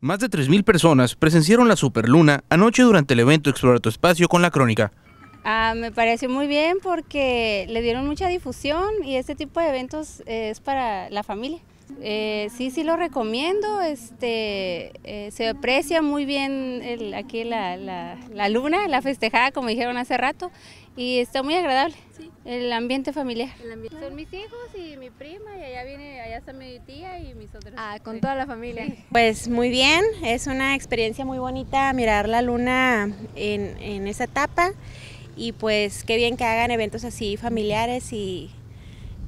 Más de 3.000 personas presenciaron la Superluna anoche durante el evento Explora tu Espacio con la Crónica. Ah, me pareció muy bien porque le dieron mucha difusión y este tipo de eventos es para la familia. Eh, sí, sí lo recomiendo, este, eh, se aprecia muy bien el, aquí la, la, luna, la festejada como dijeron hace rato y está muy agradable, el ambiente familiar. Son mis hijos y mi prima y allá viene, allá está mi tía y mis otros. Ah, con toda la familia. Pues muy bien, es una experiencia muy bonita mirar la luna en, en esa etapa y pues qué bien que hagan eventos así familiares y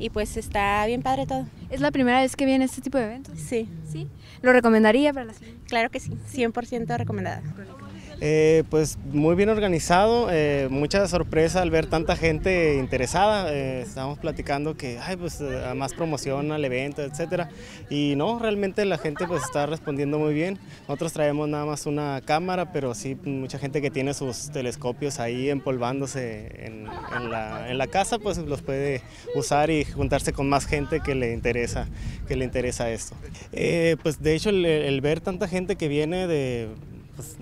y pues está bien padre todo. ¿Es la primera vez que viene este tipo de eventos? Sí. ¿Sí? ¿Lo recomendaría para la siguiente? Claro que sí, 100% recomendada. Eh, pues muy bien organizado, eh, mucha sorpresa al ver tanta gente interesada. Eh, estábamos platicando que hay pues más promoción al evento, etcétera. Y no, realmente la gente pues está respondiendo muy bien. Nosotros traemos nada más una cámara, pero sí mucha gente que tiene sus telescopios ahí empolvándose en, la, casa, pues los puede usar y juntarse con más gente que le interesa, que le interesa esto. pues de hecho el ver tanta gente que viene de pues,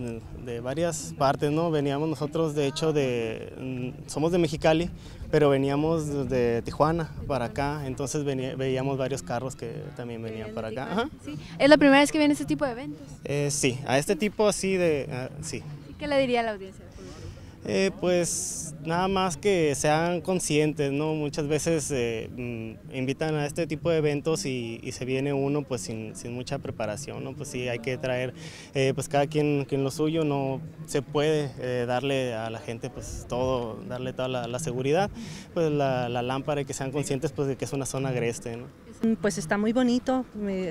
de varias partes, ¿no? Veníamos nosotros, de hecho, de, mm, somos de Mexicali, pero veníamos de Tijuana para acá, entonces veíamos varios carros que también venían para acá. ¿Es la primera vez que viene este tipo de eventos? Eh, sí, a este tipo así de, ah, sí. ¿Qué le diría a la audiencia? Eh, pues nada más que sean conscientes, ¿no? Muchas veces eh, mm, invitan a este tipo de eventos y, se viene uno pues sin, mucha preparación, ¿no? Pues sí, hay que traer, eh, pues cada quien, quien lo suyo, no se puede darle a la gente pues todo, darle toda la, seguridad, pues la, la, lámpara y que sean conscientes pues de que es una zona agreste, ¿no? Pues está muy bonito,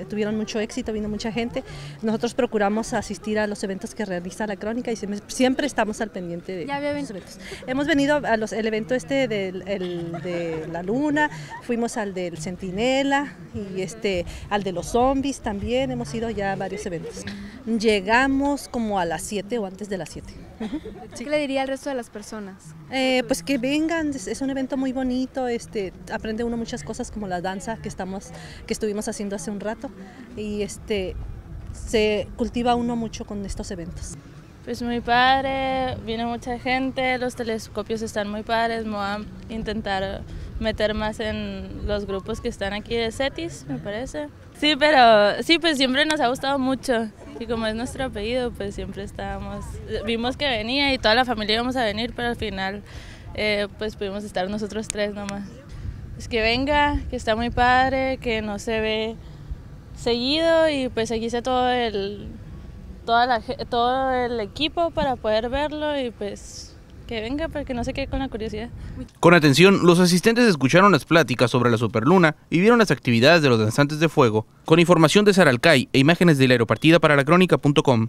tuvieron mucho éxito, vino mucha gente. Nosotros procuramos asistir a los eventos que realiza la crónica y siempre, estamos al pendiente de los eventos. Hemos venido al evento este de la luna, fuimos al del Centinela y este, al de los zombies también, hemos ido ya a varios eventos. Llegamos como a las 7 o antes de las 7. ¿Qué le diría al resto de las personas? Eh, pues que vengan, es, un evento muy bonito, este, aprende uno muchas cosas como la danza que, estamos, que estuvimos haciendo hace un rato y este, se cultiva uno mucho con estos eventos. Pues muy padre, viene mucha gente, los telescopios están muy padres, me voy a intentar meter más en los grupos que están aquí de CETIS, me parece. Sí, pero sí, pues siempre nos ha gustado mucho. Y como es nuestro apellido, pues siempre estábamos, vimos que venía y toda la familia íbamos a venir, pero al final eh, pues pudimos estar nosotros tres nomás. Es que venga, que está muy padre, que no se ve seguido y pues aquí está todo el, toda todo el equipo para poder verlo y pues que venga para que no se quede con la curiosidad. Con atención, los asistentes escucharon las pláticas sobre la superluna y vieron las actividades de los danzantes de fuego, con información de Saralcay e imágenes de la aeropartida para la crónica.com.